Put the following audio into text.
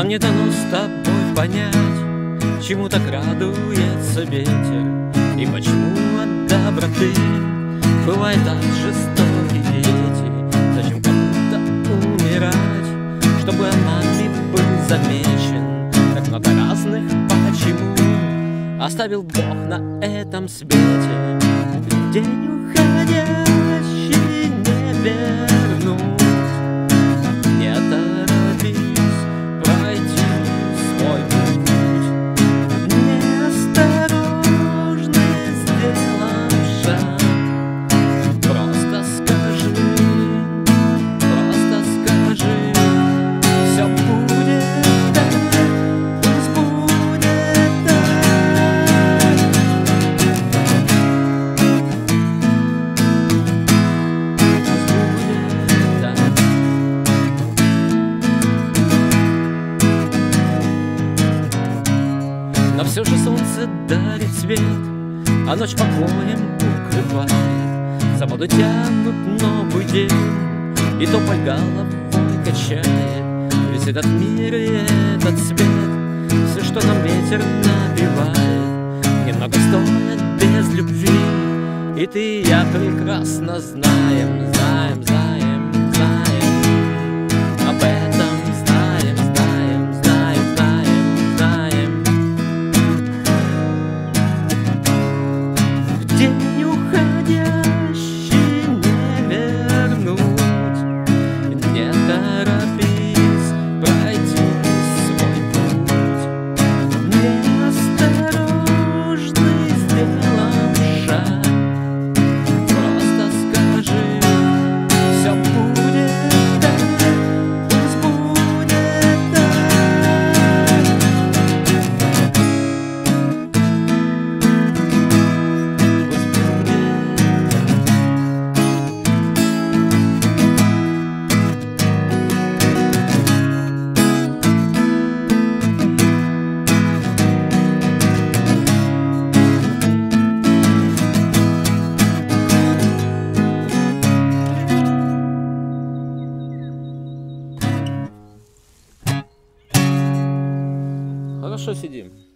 Нам не дано с тобой понять, Чему так радуется ветер, И почему от доброты Бывает так жестокие дети. Зачем кому-то умирать, Чтобы анализ был замечен, Как много разных почему Оставил Бог на этом свете. День уходящий не солнце дарит свет, а ночь покоем укрывает. За воду тянут новый день, и тополь головой качает. Весь этот мир и этот свет, все, что нам ветер набивает, немного стоит без любви. И ты и я прекрасно знаем, знаем, знаем, Хорошо сидим.